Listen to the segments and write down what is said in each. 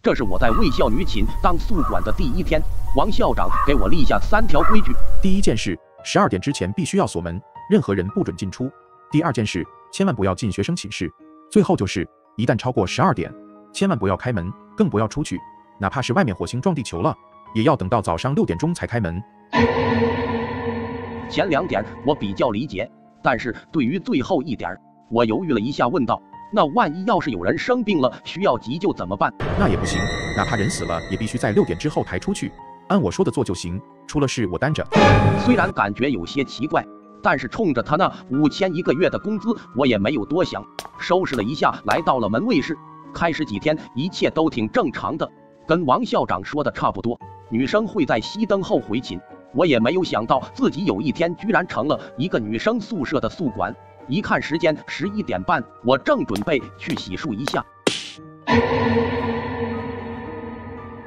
这是我在卫校女寝当宿管的第一天，王校长给我立下三条规矩。第一件事，十二点之前必须要锁门，任何人不准进出。第二件事，千万不要进学生寝室。最后就是，一旦超过十二点，千万不要开门，更不要出去，哪怕是外面火星撞地球了，也要等到早上六点钟才开门。前两点我比较理解，但是对于最后一点，我犹豫了一下，问道：“那万一要是有人生病了，需要急救怎么办？”那也不行，哪怕人死了，也必须在六点之后抬出去，按我说的做就行，出了事我担着。虽然感觉有些奇怪。但是冲着他那五千一个月的工资，我也没有多想，收拾了一下，来到了门卫室。开始几天一切都挺正常的，跟王校长说的差不多。女生会在熄灯后回寝，我也没有想到自己有一天居然成了一个女生宿舍的宿管。一看时间十一点半，我正准备去洗漱一下。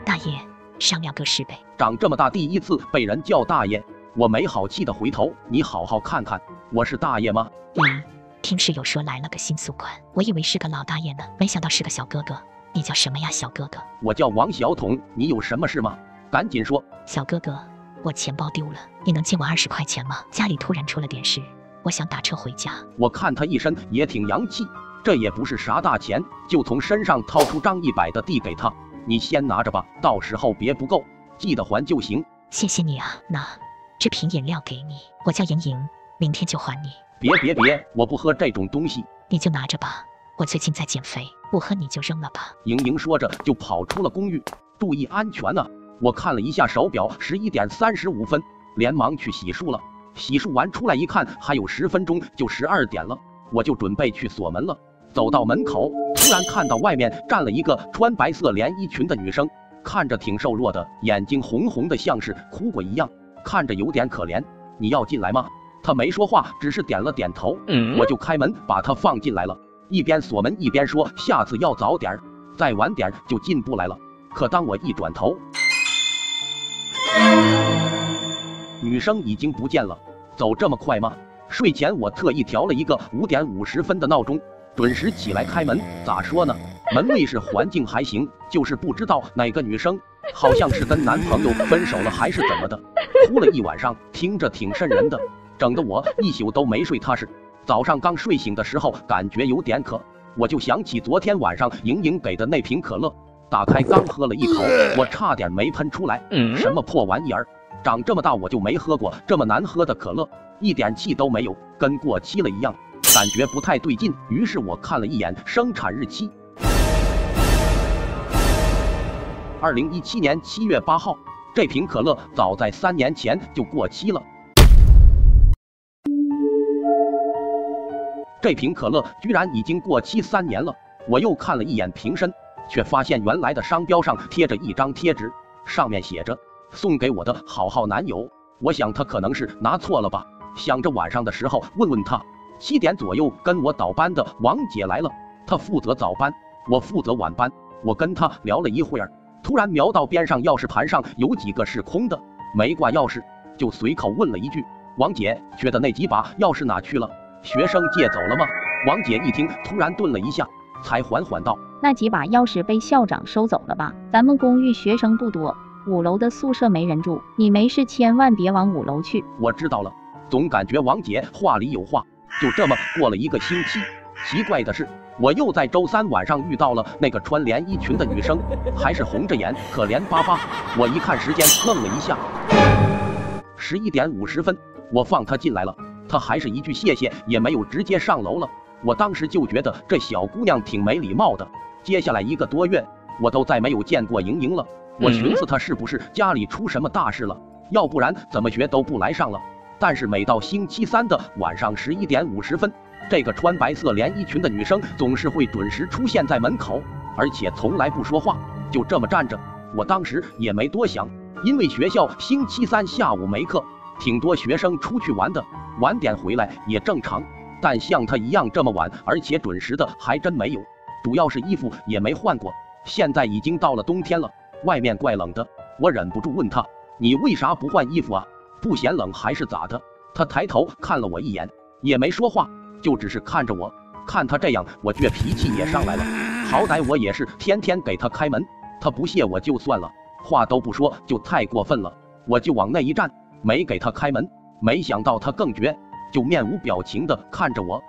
大爷，商量个事呗。长这么大第一次被人叫大爷。我没好气的回头，你好好看看，我是大爷吗？嗯，听室友说来了个新宿管，我以为是个老大爷呢，没想到是个小哥哥。你叫什么呀，小哥哥？我叫王小桶，你有什么事吗？赶紧说。小哥哥，我钱包丢了，你能借我二十块钱吗？家里突然出了点事，我想打车回家。我看他一身也挺洋气，这也不是啥大钱，就从身上掏出张一百的递给他，你先拿着吧，到时候别不够，记得还就行。谢谢你啊，那。这瓶饮料给你，我叫莹莹，明天就还你。别别别，我不喝这种东西。你就拿着吧，我最近在减肥，不喝你就扔了吧。莹莹说着就跑出了公寓，注意安全啊！我看了一下手表，十一点三十五分，连忙去洗漱了。洗漱完出来一看，还有十分钟就十二点了，我就准备去锁门了。走到门口，突然看到外面站了一个穿白色连衣裙的女生，看着挺瘦弱的，眼睛红红的，像是哭过一样。看着有点可怜，你要进来吗？她没说话，只是点了点头。我就开门把她放进来了，一边锁门一边说：“下次要早点，再晚点就进不来了。”可当我一转头，女生已经不见了。走这么快吗？睡前我特意调了一个五点五十分的闹钟，准时起来开门。咋说呢？门卫室环境还行，就是不知道哪个女生。好像是跟男朋友分手了还是怎么的，哭了一晚上，听着挺瘆人的，整得我一宿都没睡踏实。早上刚睡醒的时候，感觉有点渴，我就想起昨天晚上莹莹给的那瓶可乐，打开刚喝了一口，我差点没喷出来。什么破玩意儿，长这么大我就没喝过这么难喝的可乐，一点气都没有，跟过期了一样，感觉不太对劲。于是我看了一眼生产日期。二零一七年七月八号，这瓶可乐早在三年前就过期了。这瓶可乐居然已经过期三年了。我又看了一眼瓶身，却发现原来的商标上贴着一张贴纸，上面写着“送给我的好好男友”。我想他可能是拿错了吧。想着晚上的时候问问他。七点左右跟我倒班的王姐来了，她负责早班，我负责晚班。我跟她聊了一会儿。突然瞄到边上钥匙盘上有几个是空的，没挂钥匙，就随口问了一句：“王姐，觉得那几把钥匙哪去了？学生借走了吗？”王姐一听，突然顿了一下，才缓缓道：“那几把钥匙被校长收走了吧？咱们公寓学生不多，五楼的宿舍没人住，你没事千万别往五楼去。”我知道了，总感觉王姐话里有话。就这么过了一个星期，奇怪的是。我又在周三晚上遇到了那个穿连衣裙的女生，还是红着眼，可怜巴巴。我一看时间，愣了一下，十一点五十分，我放她进来了，她还是一句谢谢也没有，直接上楼了。我当时就觉得这小姑娘挺没礼貌的。接下来一个多月，我都再没有见过莹莹了。我寻思她是不是家里出什么大事了，要不然怎么学都不来上了。但是每到星期三的晚上十一点五十分。这个穿白色连衣裙的女生总是会准时出现在门口，而且从来不说话，就这么站着。我当时也没多想，因为学校星期三下午没课，挺多学生出去玩的，晚点回来也正常。但像她一样这么晚而且准时的还真没有，主要是衣服也没换过。现在已经到了冬天了，外面怪冷的，我忍不住问他：“你为啥不换衣服啊？不嫌冷还是咋的？”他抬头看了我一眼，也没说话。就只是看着我，看他这样，我倔脾气也上来了。好歹我也是天天给他开门，他不谢我就算了，话都不说就太过分了。我就往那一站，没给他开门，没想到他更绝，就面无表情的看着我。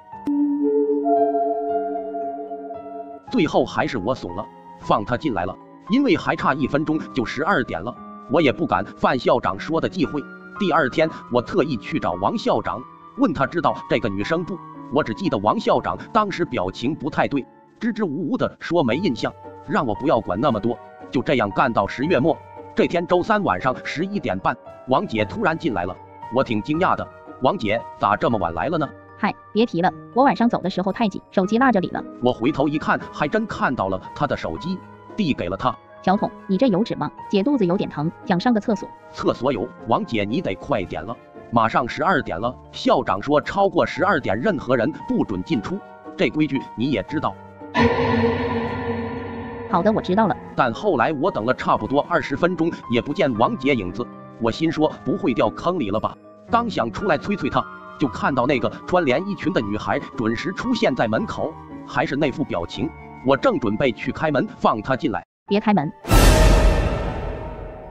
最后还是我怂了，放他进来了，因为还差一分钟就十二点了，我也不敢犯校长说的忌讳。第二天，我特意去找王校长，问他知道这个女生不？我只记得王校长当时表情不太对，支支吾吾的说没印象，让我不要管那么多。就这样干到十月末，这天周三晚上十一点半，王姐突然进来了，我挺惊讶的。王姐咋这么晚来了呢？嗨，别提了，我晚上走的时候太挤，手机落这里了。我回头一看，还真看到了她的手机，递给了他。小桶，你这有纸吗？姐肚子有点疼，想上个厕所。厕所有，王姐你得快点了。马上十二点了，校长说超过十二点任何人不准进出，这规矩你也知道。好的，我知道了。但后来我等了差不多二十分钟，也不见王姐影子，我心说不会掉坑里了吧？刚想出来催催她，就看到那个穿连衣裙的女孩准时出现在门口，还是那副表情。我正准备去开门放她进来，别开门。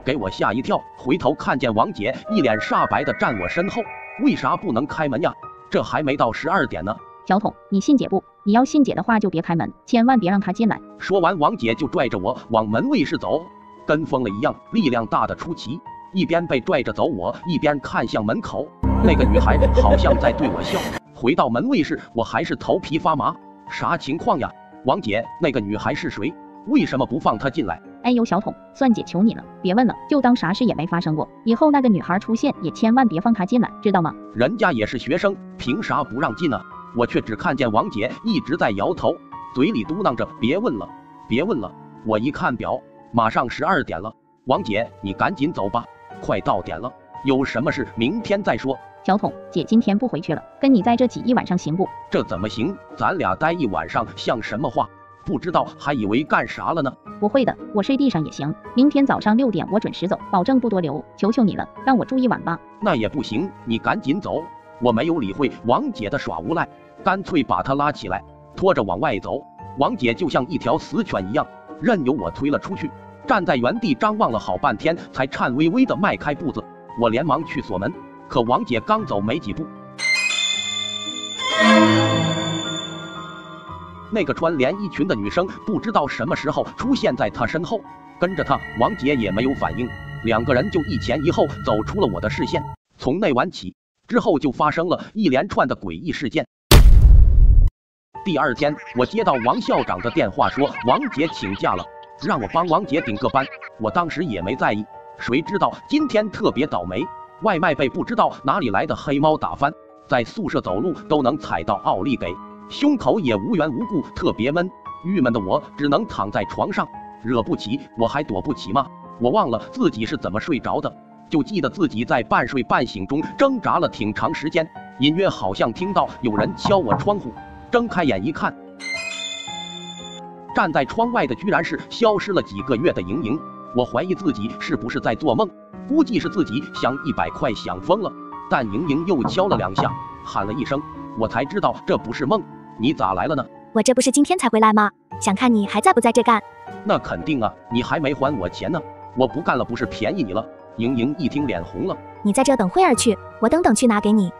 给我吓一跳，回头看见王姐一脸煞白的站我身后，为啥不能开门呀？这还没到十二点呢。小桶，你信姐不？你要信姐的话就别开门，千万别让她进来。说完，王姐就拽着我往门卫室走，跟疯了一样，力量大的出奇。一边被拽着走，我一边看向门口，那个女孩好像在对我笑。回到门卫室，我还是头皮发麻，啥情况呀？王姐，那个女孩是谁？为什么不放她进来？哎呦，小桶，算姐求你了，别问了，就当啥事也没发生过。以后那个女孩出现，也千万别放她进来，知道吗？人家也是学生，凭啥不让进呢？我却只看见王姐一直在摇头，嘴里嘟囔着别问了，别问了。我一看表，马上十二点了。王姐，你赶紧走吧，快到点了，有什么事明天再说。小桶，姐今天不回去了，跟你在这挤一晚上行不？这怎么行？咱俩待一晚上像什么话？不知道还以为干啥了呢。不会的，我睡地上也行。明天早上六点我准时走，保证不多留。求求你了，让我住一晚吧。那也不行，你赶紧走。我没有理会王姐的耍无赖，干脆把她拉起来，拖着往外走。王姐就像一条死犬一样，任由我推了出去，站在原地张望了好半天，才颤巍巍的迈开步子。我连忙去锁门，可王姐刚走没几步。那个穿连衣裙的女生不知道什么时候出现在他身后，跟着他，王杰也没有反应，两个人就一前一后走出了我的视线。从那晚起，之后就发生了一连串的诡异事件。第二天，我接到王校长的电话，说王姐请假了，让我帮王姐顶个班。我当时也没在意，谁知道今天特别倒霉，外卖被不知道哪里来的黑猫打翻，在宿舍走路都能踩到奥利给。胸口也无缘无故特别闷，郁闷的我只能躺在床上，惹不起我还躲不起吗？我忘了自己是怎么睡着的，就记得自己在半睡半醒中挣扎了挺长时间，隐约好像听到有人敲我窗户，睁开眼一看，站在窗外的居然是消失了几个月的莹莹。我怀疑自己是不是在做梦，估计是自己想一百块想疯了，但莹莹又敲了两下，喊了一声，我才知道这不是梦。你咋来了呢？我这不是今天才回来吗？想看你还在不在这干？那肯定啊，你还没还我钱呢。我不干了，不是便宜你了？莹莹一听脸红了。你在这等慧儿去，我等等去拿给你。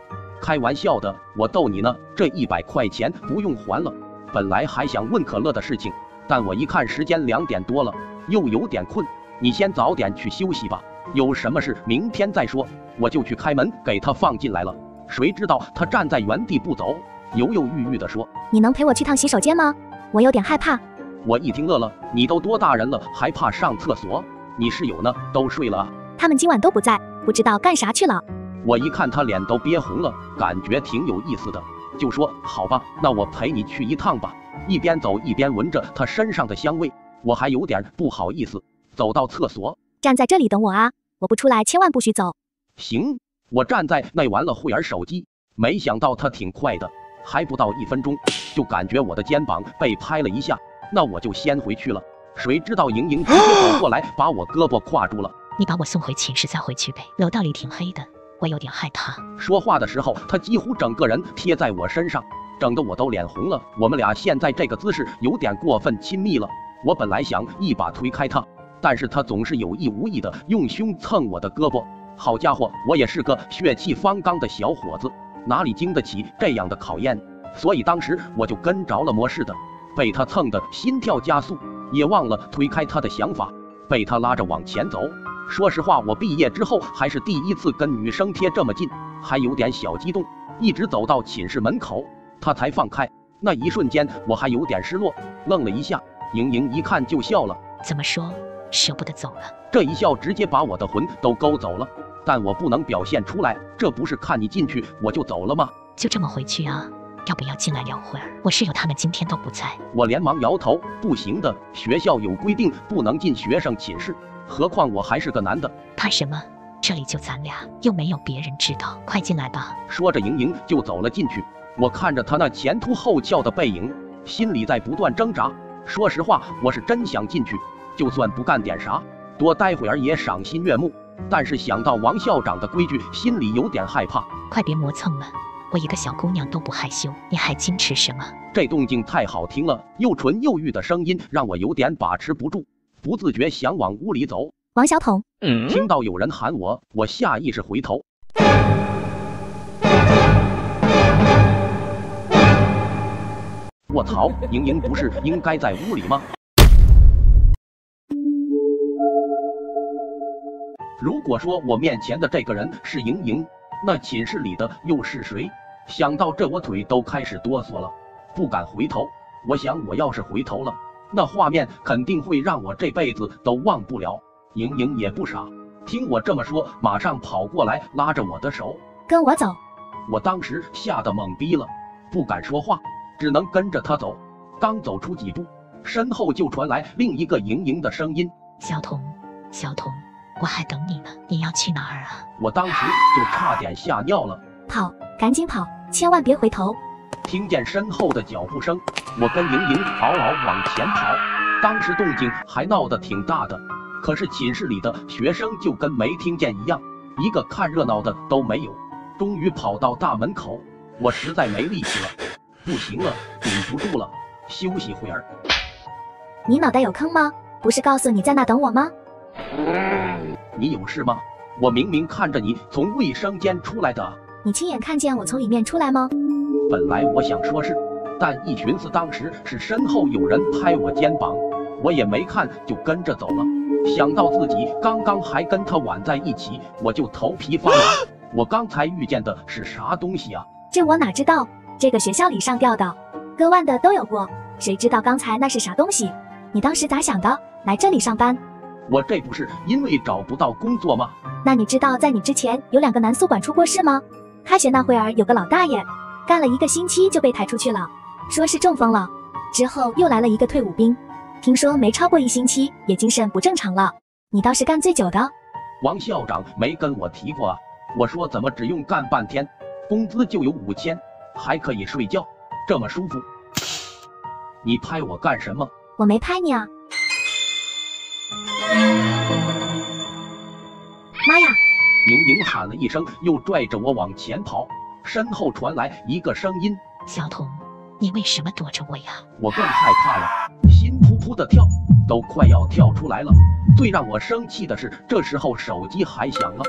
开玩笑的，我逗你呢。这一百块钱不用还了。本来还想问可乐的事情，但我一看时间两点多了，又有点困。你先早点去休息吧，有什么事明天再说。我就去开门给他放进来了，谁知道他站在原地不走。犹犹豫豫地说：“你能陪我去趟洗手间吗？我有点害怕。”我一听乐了：“你都多大人了，还怕上厕所？你室友呢？都睡了？他们今晚都不在，不知道干啥去了。”我一看他脸都憋红了，感觉挺有意思的，就说：“好吧，那我陪你去一趟吧。”一边走一边闻着他身上的香味，我还有点不好意思。走到厕所，站在这里等我啊！我不出来，千万不许走。行，我站在那玩了会儿手机，没想到他挺快的。还不到一分钟，就感觉我的肩膀被拍了一下，那我就先回去了。谁知道莹莹直接走过来，把我胳膊挎住了。你把我送回寝室再回去呗，楼道里挺黑的，我有点害怕。说话的时候，他几乎整个人贴在我身上，整得我都脸红了。我们俩现在这个姿势有点过分亲密了。我本来想一把推开他，但是他总是有意无意的用胸蹭我的胳膊。好家伙，我也是个血气方刚的小伙子，哪里经得起这样的考验？所以当时我就跟着了魔似的，被他蹭的心跳加速，也忘了推开他的想法，被他拉着往前走。说实话，我毕业之后还是第一次跟女生贴这么近，还有点小激动。一直走到寝室门口，他才放开。那一瞬间，我还有点失落，愣了一下。莹莹一看就笑了，怎么说，舍不得走了？这一笑直接把我的魂都勾走了。但我不能表现出来，这不是看你进去我就走了吗？就这么回去啊？要不要进来聊会儿？我室友他们今天都不在。我连忙摇头，不行的，学校有规定，不能进学生寝室。何况我还是个男的。怕什么？这里就咱俩，又没有别人知道。快进来吧。说着，莹莹就走了进去。我看着她那前凸后翘的背影，心里在不断挣扎。说实话，我是真想进去，就算不干点啥，多待会儿也赏心悦目。但是想到王校长的规矩，心里有点害怕。快别磨蹭了，我一个小姑娘都不害羞，你还矜持什么？这动静太好听了，又纯又欲的声音让我有点把持不住，不自觉想往屋里走。王小桶，嗯，听到有人喊我，我下意识回头。卧槽，莹莹不是应该在屋里吗？如果说我面前的这个人是莹莹，那寝室里的又是谁？想到这，我腿都开始哆嗦了，不敢回头。我想，我要是回头了，那画面肯定会让我这辈子都忘不了。莹莹也不傻，听我这么说，马上跑过来拉着我的手，跟我走。我当时吓得懵逼了，不敢说话，只能跟着他走。刚走出几步，身后就传来另一个莹莹的声音：“小童，小童。”我还等你呢，你要去哪儿啊？我当时就差点吓尿了，跑，赶紧跑，千万别回头！听见身后的脚步声，我跟莹莹嗷嗷往前跑，当时动静还闹得挺大的，可是寝室里的学生就跟没听见一样，一个看热闹的都没有。终于跑到大门口，我实在没力气了，不行了，顶不住了，休息会儿。你脑袋有坑吗？不是告诉你在那等我吗？你有事吗？我明明看着你从卫生间出来的。你亲眼看见我从里面出来吗？本来我想说是，但一寻思当时是身后有人拍我肩膀，我也没看就跟着走了。想到自己刚刚还跟他挽在一起，我就头皮发麻。我刚才遇见的是啥东西啊？这我哪知道？这个学校里上吊的、割腕的都有过，谁知道刚才那是啥东西？你当时咋想的？来这里上班？我这不是因为找不到工作吗？那你知道在你之前有两个男宿管出过事吗？开学那会儿有个老大爷，干了一个星期就被抬出去了，说是中风了。之后又来了一个退伍兵，听说没超过一星期也精神不正常了。你倒是干最久的。王校长没跟我提过啊？我说怎么只用干半天，工资就有五千，还可以睡觉，这么舒服。你拍我干什么？我没拍你啊。妈呀！莹莹喊了一声，又拽着我往前跑，身后传来一个声音：“小童，你为什么躲着我呀？”我更害怕了，心扑扑的跳，都快要跳出来了。最让我生气的是，这时候手机还响了，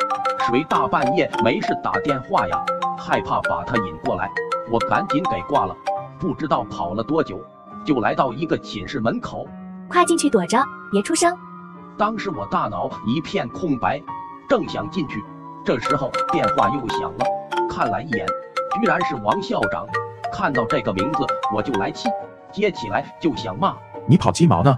谁大半夜没事打电话呀？害怕把他引过来，我赶紧给挂了。不知道跑了多久，就来到一个寝室门口，快进去躲着，别出声。当时我大脑一片空白，正想进去，这时候电话又响了，看了一眼，居然是王校长。看到这个名字我就来气，接起来就想骂：你跑鸡毛呢？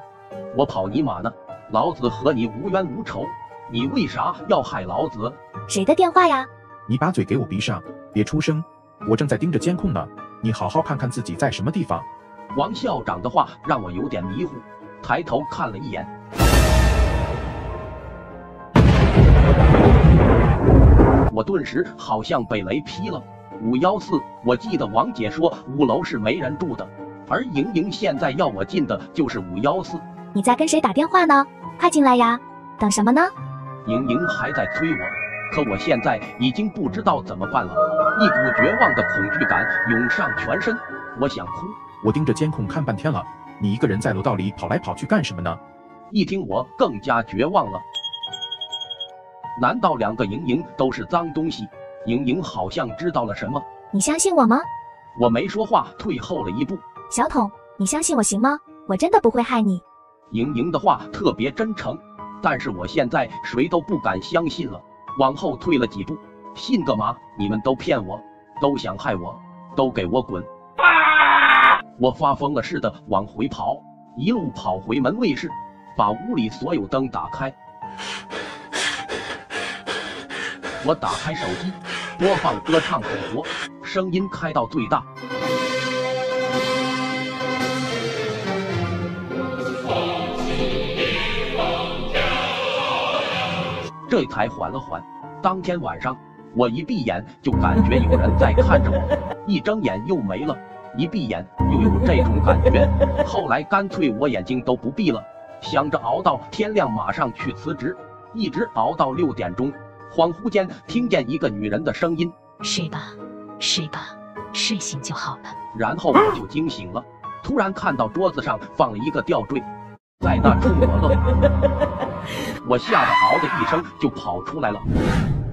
我跑你妈呢！老子和你无冤无仇，你为啥要害老子？谁的电话呀？你把嘴给我闭上，别出声，我正在盯着监控呢。你好好看看自己在什么地方。王校长的话让我有点迷糊，抬头看了一眼。我顿时好像被雷劈了。五幺四，我记得王姐说五楼是没人住的，而莹莹现在要我进的就是五幺四。你在跟谁打电话呢？快进来呀！等什么呢？莹莹还在催我，可我现在已经不知道怎么办了，一股绝望的恐惧感涌上全身，我想哭。我盯着监控看半天了，你一个人在楼道里跑来跑去干什么呢？一听我更加绝望了。难道两个莹莹都是脏东西？莹莹好像知道了什么，你相信我吗？我没说话，退后了一步。小桶，你相信我行吗？我真的不会害你。莹莹的话特别真诚，但是我现在谁都不敢相信了。往后退了几步，信个嘛？你们都骗我，都想害我，都给我滚！我发疯了似的往回跑，一路跑回门卫室，把屋里所有灯打开。我打开手机，播放歌唱祖国，声音开到最大。这才缓了缓。当天晚上，我一闭眼就感觉有人在看着我，一睁眼又没了，一闭眼又有这种感觉。后来干脆我眼睛都不闭了，想着熬到天亮马上去辞职，一直熬到六点钟。恍惚间听见一个女人的声音：“睡吧，睡吧，睡醒就好了。”然后我就惊醒了，突然看到桌子上放了一个吊坠，在那冲我乐，我吓得嗷的一声就跑出来了。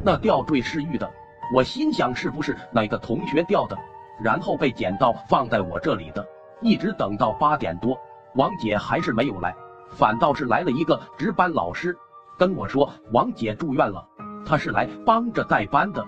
那吊坠是玉的，我心想是不是哪个同学掉的，然后被捡到放在我这里的。一直等到八点多，王姐还是没有来，反倒是来了一个值班老师，跟我说王姐住院了。他是来帮着代班的。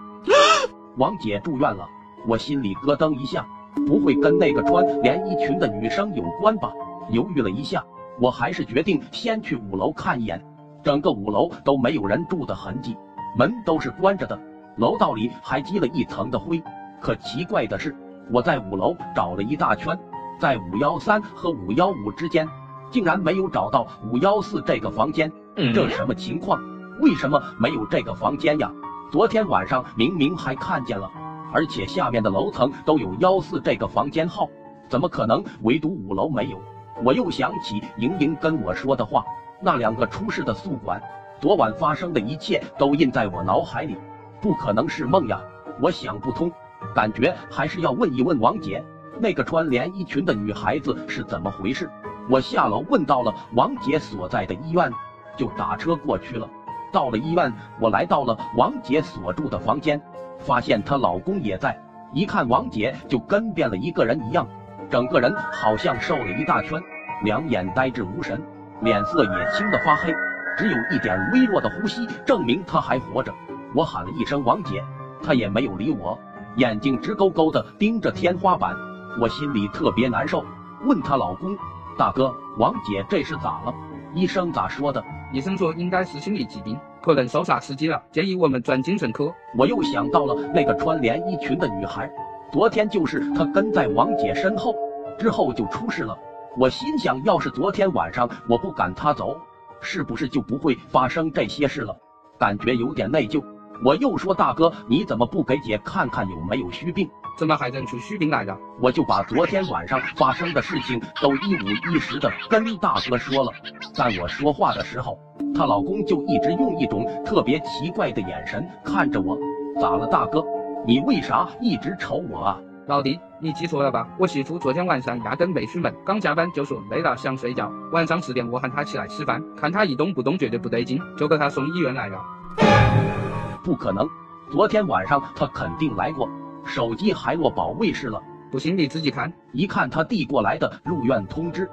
王姐住院了，我心里咯噔一下，不会跟那个穿连衣裙的女生有关吧？犹豫了一下，我还是决定先去五楼看一眼。整个五楼都没有人住的痕迹，门都是关着的，楼道里还积了一层的灰。可奇怪的是，我在五楼找了一大圈，在五幺三和五幺五之间，竟然没有找到五幺四这个房间。这什么情况？为什么没有这个房间呀？昨天晚上明明还看见了，而且下面的楼层都有幺四这个房间号，怎么可能唯独五楼没有？我又想起莹莹跟我说的话，那两个出事的宿管，昨晚发生的一切都印在我脑海里，不可能是梦呀！我想不通，感觉还是要问一问王姐，那个穿连衣裙的女孩子是怎么回事？我下楼问到了王姐所在的医院，就打车过去了。到了医院，我来到了王姐所住的房间，发现她老公也在。一看王姐，就跟变了一个人一样，整个人好像瘦了一大圈，两眼呆滞无神，脸色也青得发黑，只有一点微弱的呼吸证明她还活着。我喊了一声王姐，她也没有理我，眼睛直勾勾地盯着天花板。我心里特别难受，问她老公：“大哥，王姐这是咋了？医生咋说的？”医生说应该是心理疾病，可能受啥刺激了，建议我们转精神科。我又想到了那个穿连衣裙的女孩，昨天就是她跟在王姐身后，之后就出事了。我心想，要是昨天晚上我不赶她走，是不是就不会发生这些事了？感觉有点内疚。我又说大哥，你怎么不给姐看看有没有虚病？怎么还认出虚病来了？我就把昨天晚上发生的事情都一五一十的跟大哥说了。在我说话的时候，她老公就一直用一种特别奇怪的眼神看着我。咋了，大哥？你为啥一直瞅我啊？老弟，你记错了吧？我媳妇昨天晚上压根没出门，刚下班就说累了想睡觉。晚上十点我喊她起来吃饭，看她一动不动，觉得不对劲，就给她送医院来了。不可能，昨天晚上她肯定来过。手机还落保卫室了，不信你自己看。一看他递过来的入院通知，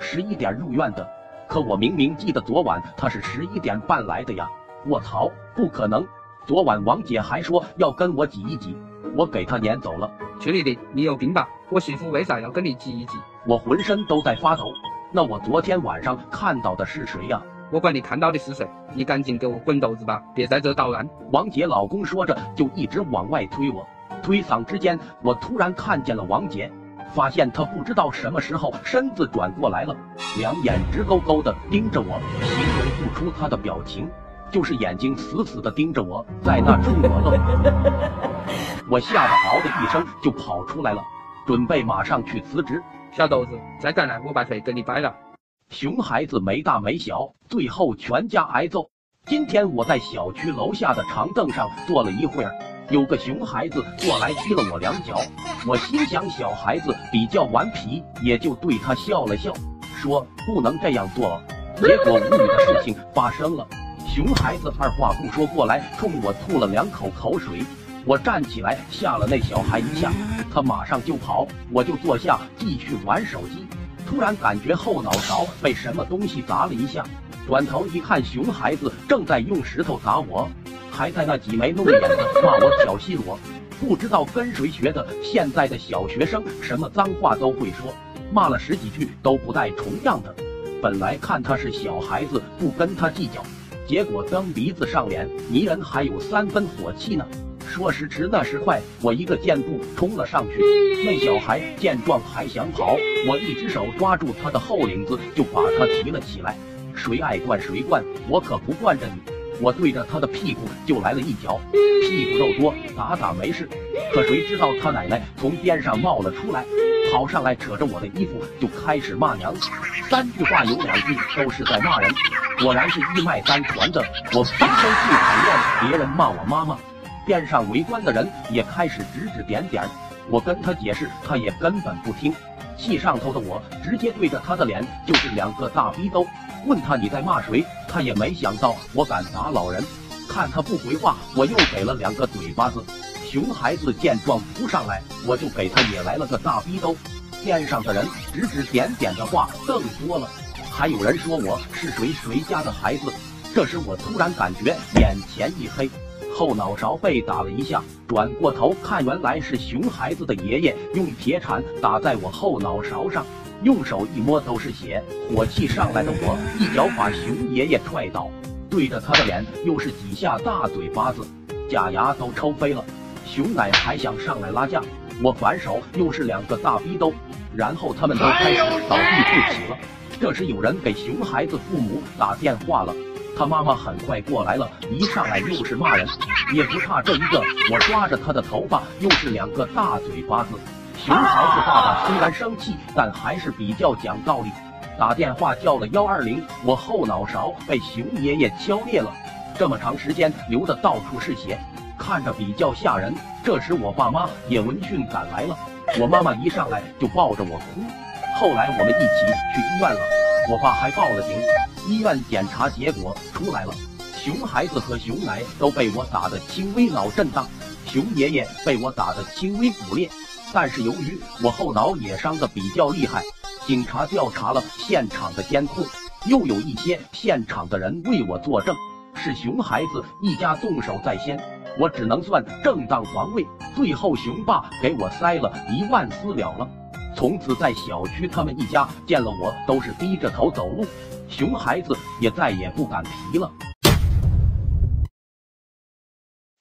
十一点入院的，可我明明记得昨晚他是十一点半来的呀！卧槽，不可能！昨晚王姐还说要跟我挤一挤，我给她撵走了。群里的，你有病吧？我媳妇为啥要跟你挤一挤？我浑身都在发抖。那我昨天晚上看到的是谁呀？我管你看到的是谁，你赶紧给我滚犊子吧，别在这捣乱！王杰老公说着就一直往外推我，推搡之间，我突然看见了王杰，发现他不知道什么时候身子转过来了，两眼直勾勾的盯着我，形容不出他的表情，就是眼睛死死的盯着我，在那冲我愣。我吓得嗷的一声就跑出来了，准备马上去辞职。小豆子，再敢来，我把腿给你掰了！熊孩子没大没小，最后全家挨揍。今天我在小区楼下的长凳上坐了一会儿，有个熊孩子过来踢了我两脚，我心想小孩子比较顽皮，也就对他笑了笑，说不能这样做。结果无语的事情发生了，熊孩子二话不说过来冲我吐了两口口水，我站起来吓了那小孩一下，他马上就跑，我就坐下继续玩手机。突然感觉后脑勺被什么东西砸了一下，转头一看，熊孩子正在用石头砸我，还在那挤眉弄眼的骂我挑衅我。不知道跟谁学的，现在的小学生什么脏话都会说，骂了十几句都不带重样的。本来看他是小孩子，不跟他计较，结果蹬鼻子上脸，泥人还有三分火气呢。说时迟，那时快，我一个箭步冲了上去。那小孩见状还想跑，我一只手抓住他的后领子，就把他提了起来。谁爱惯谁惯，我可不惯着你。我对着他的屁股就来了一脚，屁股肉多，打打没事。可谁知道他奶奶从边上冒了出来，跑上来扯着我的衣服就开始骂娘。三句话有两句都是在骂人，果然是一脉单传的。我平生最讨厌别人骂我妈妈。边上围观的人也开始指指点点，我跟他解释，他也根本不听。气上头的我直接对着他的脸就是两个大逼兜，问他你在骂谁？他也没想到我敢打老人，看他不回话，我又给了两个嘴巴子。熊孩子见状扑上来，我就给他也来了个大逼兜。边上的人指指点点的话更多了，还有人说我是谁谁家的孩子。这时我突然感觉眼前一黑。后脑勺被打了一下，转过头看，原来是熊孩子的爷爷用铁铲打在我后脑勺上，用手一摸都是血。火气上来的我一脚把熊爷爷踹倒，对着他的脸又是几下大嘴巴子，假牙都抽飞了。熊奶还想上来拉架，我反手又是两个大逼兜，然后他们都开始倒地不起了。这时有人给熊孩子父母打电话了。他妈妈很快过来了，一上来又是骂人，也不差这一个。我抓着他的头发，又是两个大嘴巴子。熊孩子爸爸虽然生气，但还是比较讲道理，打电话叫了幺二零。我后脑勺被熊爷爷敲裂了，这么长时间流的到处是血，看着比较吓人。这时我爸妈也闻讯赶来了，我妈妈一上来就抱着我哭。后来我们一起去医院了，我爸还报了警。医院检查结果出来了，熊孩子和熊奶都被我打的轻微脑震荡，熊爷爷被我打的轻微骨裂。但是由于我后脑也伤的比较厉害，警察调查了现场的监控，又有一些现场的人为我作证，是熊孩子一家动手在先，我只能算正当防卫。最后熊爸给我塞了一万私了了，从此在小区他们一家见了我都是低着头走路。熊孩子也再也不敢提了。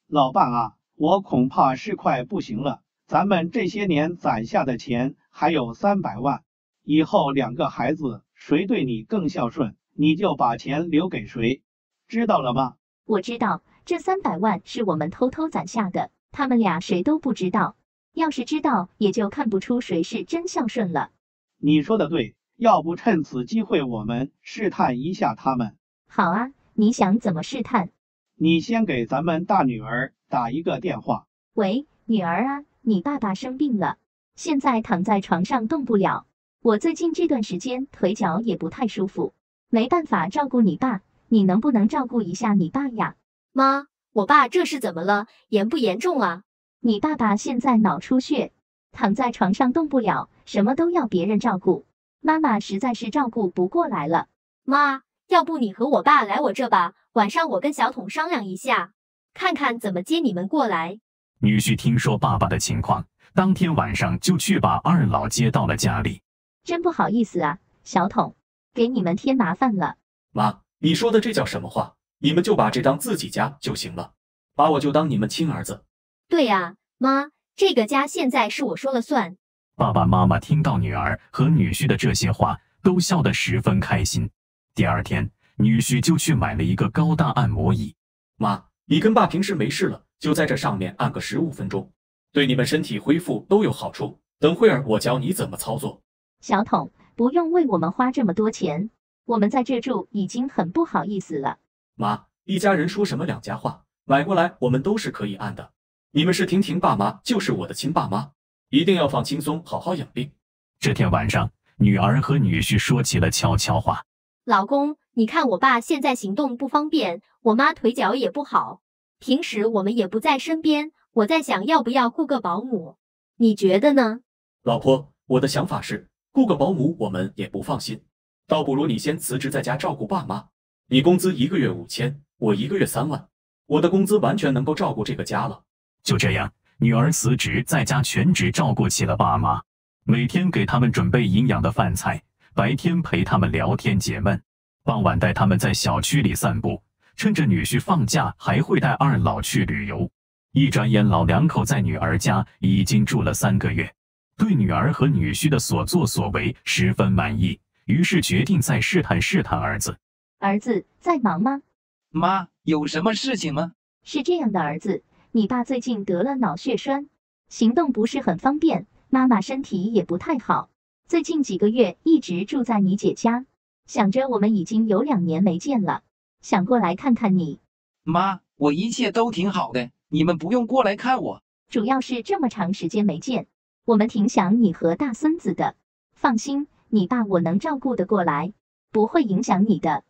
老伴啊，我恐怕是快不行了。咱们这些年攒下的钱还有三百万，以后两个孩子谁对你更孝顺，你就把钱留给谁，知道了吗？我知道，这三百万是我们偷偷攒下的，他们俩谁都不知道。要是知道，也就看不出谁是真孝顺了。你说的对。要不趁此机会，我们试探一下他们。好啊，你想怎么试探？你先给咱们大女儿打一个电话。喂，女儿啊，你爸爸生病了，现在躺在床上动不了。我最近这段时间腿脚也不太舒服，没办法照顾你爸，你能不能照顾一下你爸呀？妈，我爸这是怎么了？严不严重啊？你爸爸现在脑出血，躺在床上动不了，什么都要别人照顾。妈妈实在是照顾不过来了，妈，要不你和我爸来我这吧，晚上我跟小桶商量一下，看看怎么接你们过来。女婿听说爸爸的情况，当天晚上就去把二老接到了家里。真不好意思啊，小桶，给你们添麻烦了。妈，你说的这叫什么话？你们就把这当自己家就行了，把我就当你们亲儿子。对呀，妈，这个家现在是我说了算。爸爸妈妈听到女儿和女婿的这些话，都笑得十分开心。第二天，女婿就去买了一个高大按摩椅。妈，你跟爸平时没事了，就在这上面按个十五分钟，对你们身体恢复都有好处。等会儿我教你怎么操作。小桶，不用为我们花这么多钱，我们在这住已经很不好意思了。妈，一家人说什么两家话，买过来我们都是可以按的。你们是婷婷爸妈，就是我的亲爸妈，一定要放轻松，好好养病。这天晚上，女儿和女婿说起了悄悄话。老公，你看我爸现在行动不方便，我妈腿脚也不好，平时我们也不在身边。我在想要不要雇个保姆，你觉得呢？老婆，我的想法是雇个保姆我们也不放心，倒不如你先辞职在家照顾爸妈。你工资一个月五千，我一个月三万，我的工资完全能够照顾这个家了。就这样，女儿辞职在家全职照顾起了爸妈，每天给他们准备营养的饭菜，白天陪他们聊天解闷，傍晚带他们在小区里散步，趁着女婿放假还会带二老去旅游。一转眼，老两口在女儿家已经住了三个月，对女儿和女婿的所作所为十分满意，于是决定再试探试探儿子。儿子在忙吗？妈，有什么事情吗？是这样的，儿子，你爸最近得了脑血栓，行动不是很方便，妈妈身体也不太好，最近几个月一直住在你姐家，想着我们已经有两年没见了，想过来看看你。妈，我一切都挺好的。你们不用过来看我，主要是这么长时间没见，我们挺想你和大孙子的。放心，你爸我能照顾得过来，不会影响你的。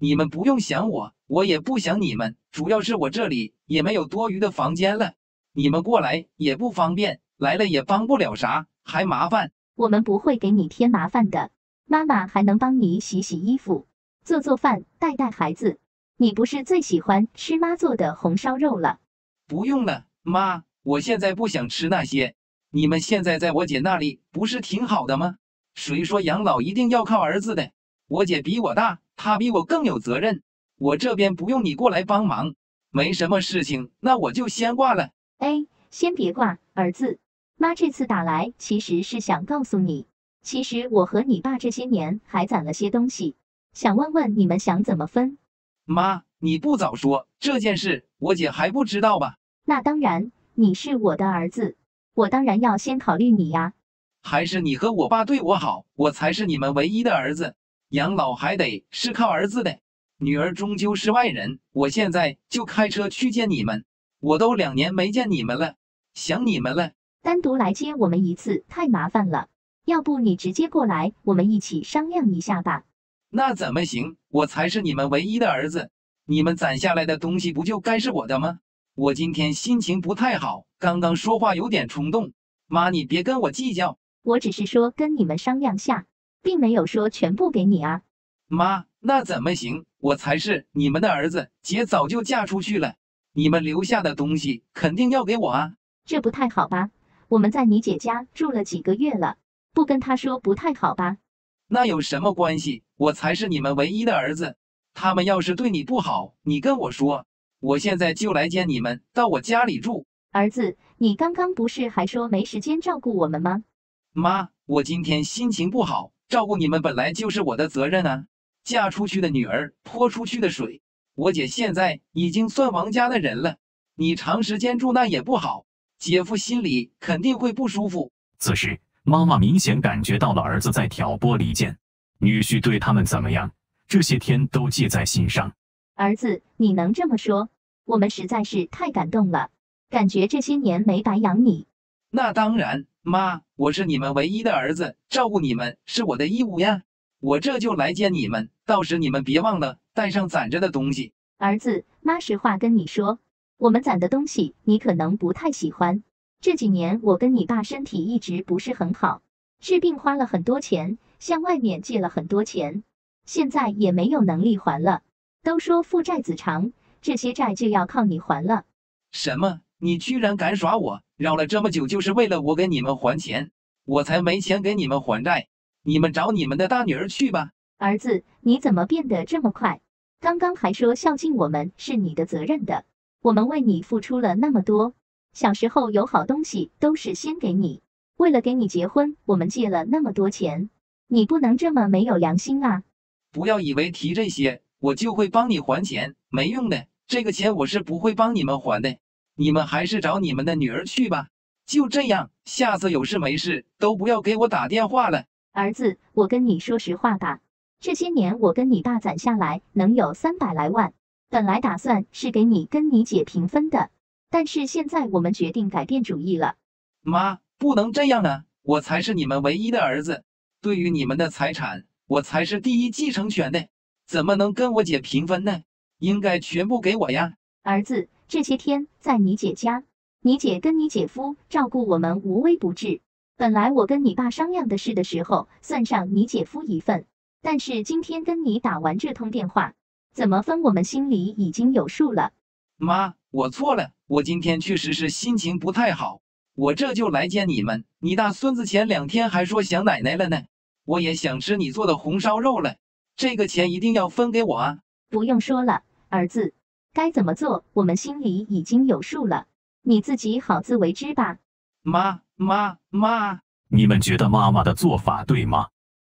你们不用想我，我也不想你们。主要是我这里也没有多余的房间了，你们过来也不方便，来了也帮不了啥，还麻烦。我们不会给你添麻烦的，妈妈还能帮你洗洗衣服、做做饭、带带孩子。你不是最喜欢吃妈做的红烧肉了？不用了，妈，我现在不想吃那些。你们现在在我姐那里不是挺好的吗？谁说养老一定要靠儿子的？我姐比我大，她比我更有责任。我这边不用你过来帮忙，没什么事情，那我就先挂了。哎，先别挂，儿子，妈这次打来其实是想告诉你，其实我和你爸这些年还攒了些东西，想问问你们想怎么分。妈，你不早说这件事，我姐还不知道吧？那当然，你是我的儿子，我当然要先考虑你呀。还是你和我爸对我好，我才是你们唯一的儿子。养老还得是靠儿子的，女儿终究是外人。我现在就开车去见你们，我都两年没见你们了，想你们了。单独来接我们一次太麻烦了，要不你直接过来，我们一起商量一下吧。那怎么行？我才是你们唯一的儿子，你们攒下来的东西不就该是我的吗？我今天心情不太好，刚刚说话有点冲动。妈，你别跟我计较。我只是说跟你们商量下，并没有说全部给你啊。妈，那怎么行？我才是你们的儿子，姐早就嫁出去了，你们留下的东西肯定要给我啊。这不太好吧？我们在你姐家住了几个月了，不跟她说不太好吧？那有什么关系？我才是你们唯一的儿子，他们要是对你不好，你跟我说。我现在就来接你们到我家里住。儿子，你刚刚不是还说没时间照顾我们吗？妈，我今天心情不好，照顾你们本来就是我的责任啊。嫁出去的女儿泼出去的水，我姐现在已经算王家的人了，你长时间住那也不好，姐夫心里肯定会不舒服。此时，妈妈明显感觉到了儿子在挑拨离间，女婿对他们怎么样，这些天都记在心上。儿子，你能这么说，我们实在是太感动了，感觉这些年没白养你。那当然，妈，我是你们唯一的儿子，照顾你们是我的义务呀。我这就来接你们，到时你们别忘了带上攒着的东西。儿子，妈实话跟你说，我们攒的东西你可能不太喜欢。这几年我跟你爸身体一直不是很好，治病花了很多钱，向外面借了很多钱，现在也没有能力还了。都说父债子偿，这些债就要靠你还了。什么？你居然敢耍我？绕了这么久，就是为了我给你们还钱？我才没钱给你们还债。你们找你们的大女儿去吧。儿子，你怎么变得这么快？刚刚还说孝敬我们是你的责任的，我们为你付出了那么多，小时候有好东西都是先给你，为了给你结婚，我们借了那么多钱，你不能这么没有良心啊！不要以为提这些。我就会帮你还钱，没用的，这个钱我是不会帮你们还的。你们还是找你们的女儿去吧。就这样，下次有事没事都不要给我打电话了。儿子，我跟你说实话吧，这些年我跟你爸攒下来能有三百来万，本来打算是给你跟你姐平分的，但是现在我们决定改变主意了。妈，不能这样啊！我才是你们唯一的儿子，对于你们的财产，我才是第一继承权的，怎么能跟我姐平分呢？应该全部给我呀！儿子，这些天在你姐家，你姐跟你姐夫照顾我们无微不至。本来我跟你爸商量的事的时候，算上你姐夫一份，但是今天跟你打完这通电话，怎么分我们心里已经有数了。妈，我错了，我今天确实是心情不太好，我这就来见你们。你大孙子前两天还说想奶奶了呢，我也想吃你做的红烧肉了，这个钱一定要分给我啊！不用说了，儿子，该怎么做我们心里已经有数了，你自己好自为之吧。妈妈妈，你们觉得妈妈的做法对吗？